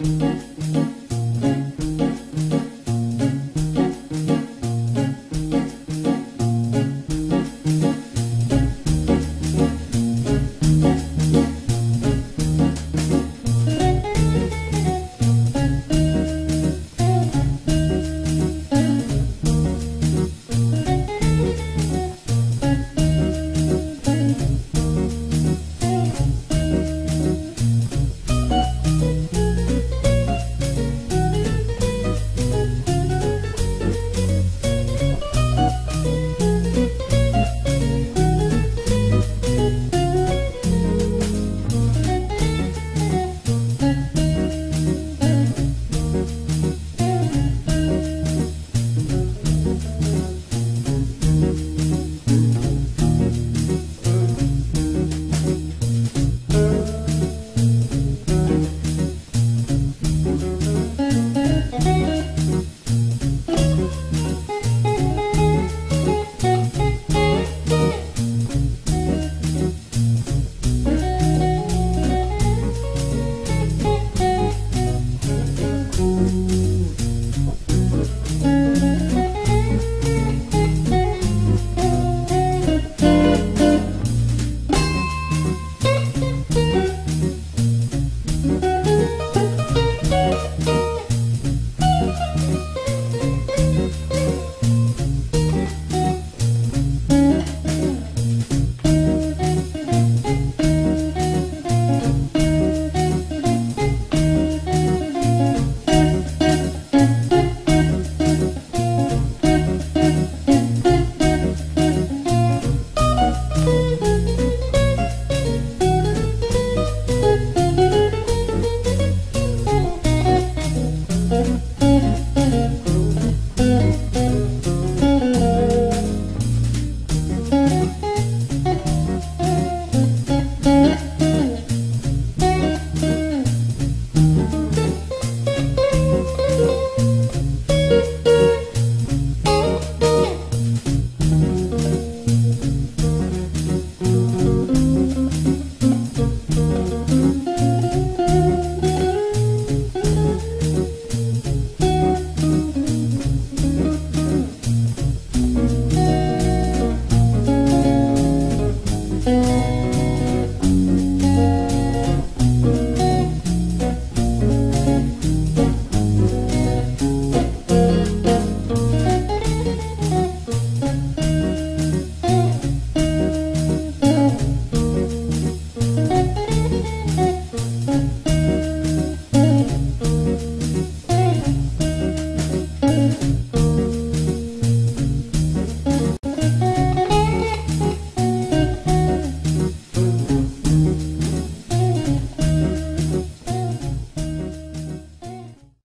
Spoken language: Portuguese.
Música